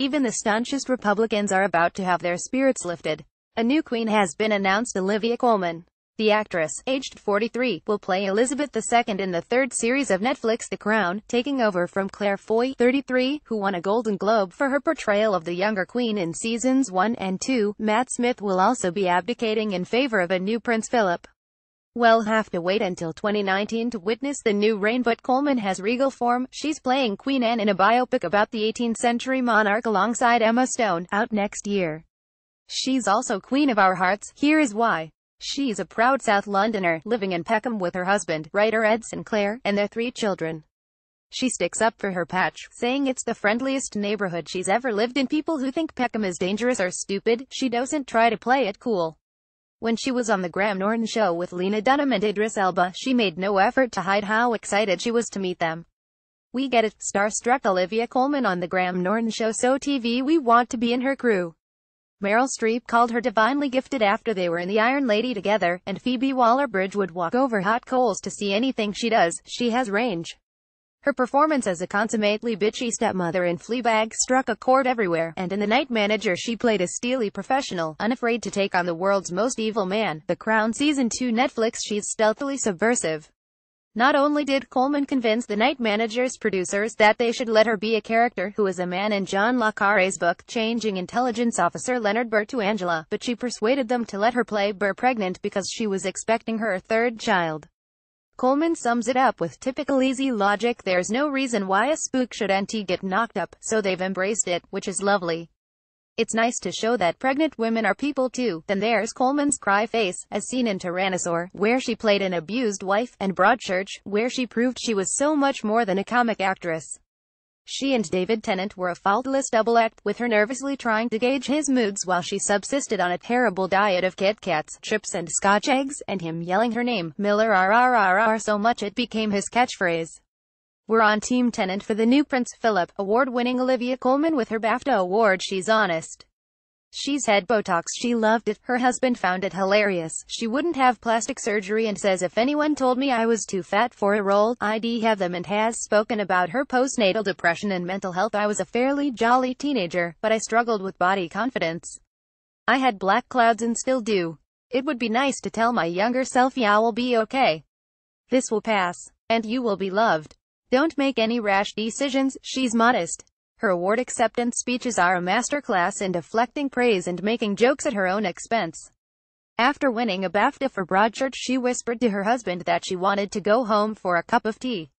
Even the staunchest Republicans are about to have their spirits lifted. A new queen has been announced Olivia Colman. The actress, aged 43, will play Elizabeth II in the third series of Netflix The Crown, taking over from Claire Foy, 33, who won a Golden Globe for her portrayal of the younger queen in seasons 1 and 2. Matt Smith will also be abdicating in favor of a new Prince Philip. We'll have to wait until 2019 to witness the new reign but Colman has regal form, she's playing Queen Anne in a biopic about the 18th century monarch alongside Emma Stone, out next year. She's also Queen of Our Hearts, here is why. She's a proud South Londoner, living in Peckham with her husband, writer Ed Sinclair, and their three children. She sticks up for her patch, saying it's the friendliest neighborhood she's ever lived in. People who think Peckham is dangerous are stupid, she doesn't try to play it cool. When she was on the Graham Norton show with Lena Dunham and Idris Elba, she made no effort to hide how excited she was to meet them. We get it, starstruck Olivia Colman on the Graham Norton show so TV we want to be in her crew. Meryl Streep called her divinely gifted after they were in The Iron Lady together, and Phoebe Waller-Bridge would walk over hot coals to see anything she does, she has range. Her performance as a consummately bitchy stepmother in Fleabag struck a chord everywhere, and in The Night Manager she played a steely professional, unafraid to take on the world's most evil man. The Crown Season 2 Netflix she's stealthily subversive. Not only did Colman convince the night manager's producers that they should let her be a character who is a man in John le Carré's book, Changing Intelligence Officer Leonard Burr to Angela, but she persuaded them to let her play Burr pregnant because she was expecting her third child. Colman sums it up with typical easy logic there's no reason why a spook should anti get knocked up, so they've embraced it, which is lovely. It's nice to show that pregnant women are people too. Then there's Colman's cry face, as seen in Tyrannosaur, where she played an abused wife, and Broadchurch, where she proved she was so much more than a comic actress. She and David Tennant were a faultless double act, with her nervously trying to gauge his moods while she subsisted on a terrible diet of Kit Kats, chips and Scotch eggs, and him yelling her name, Miller RRRR so much it became his catchphrase. We're on Team Tennant for the new Prince Philip, award-winning Olivia Colman with her BAFTA award she's honest. She's had Botox, she loved it, her husband found it hilarious, she wouldn't have plastic surgery and says if anyone told me I was too fat for a role, I'd have them and has spoken about her postnatal depression and mental health I was a fairly jolly teenager, but I struggled with body confidence. I had black clouds and still do. It would be nice to tell my younger self yeah I'll be okay. This will pass. And you will be loved. Don't make any rash decisions, she's modest. Her award acceptance speeches are a masterclass in deflecting praise and making jokes at her own expense. After winning a BAFTA for Broadchurch she whispered to her husband that she wanted to go home for a cup of tea.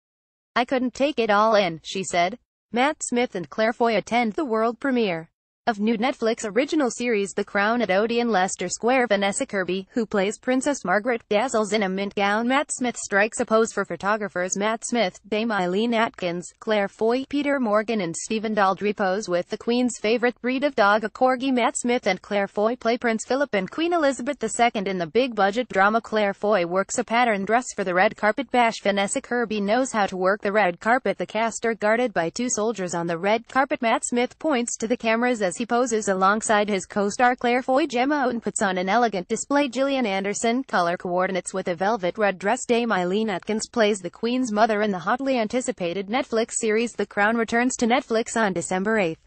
I couldn't take it all in, she said. Matt Smith and Claire Foy attend the world premiere of new Netflix original series The Crown at Odeon Leicester Square. Vanessa Kirby, who plays Princess Margaret, dazzles in a mint gown. Matt Smith strikes a pose for photographers. Matt Smith, Dame Eileen Atkins, Claire Foy, Peter Morgan and Stephen Daldry pose with the Queen's favourite breed of dog a Corgi. Matt Smith and Claire Foy play Prince Philip and Queen Elizabeth II in the big-budget drama. Claire Foy works a pattern dress for the red carpet bash. Vanessa Kirby knows how to work the red carpet. The cast are guarded by two soldiers on the red carpet. Matt Smith points to the cameras as he poses alongside his co-star Claire Foy Gemma and puts on an elegant display Gillian Anderson, color coordinates with a velvet red dress Dame Eileen Atkins plays the Queen's mother in the hotly anticipated Netflix series The Crown returns to Netflix on December 8.